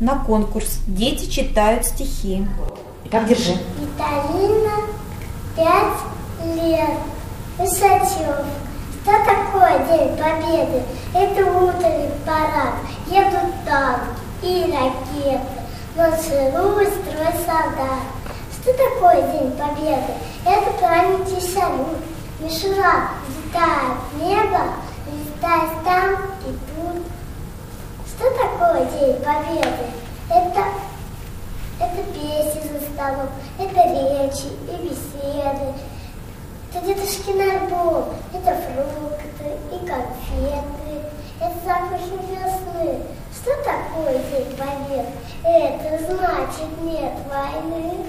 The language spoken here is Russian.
на конкурс «Дети читают стихи». Итак, держи. Виталина, пять лет. Высочев. Что такое День Победы? Это утренний парад. Едут танки и ракеты. Марширует строй солдат. Что такое День Победы? Это праздник и салют. Мишура взлетает в небо, летает там и тут. Такое День Победы? Это, это песни за столом, это речи и беседы. Это дедушкин альбом, это фрукты и конфеты, это запахи весны. Что такое День Победы? Это значит нет войны.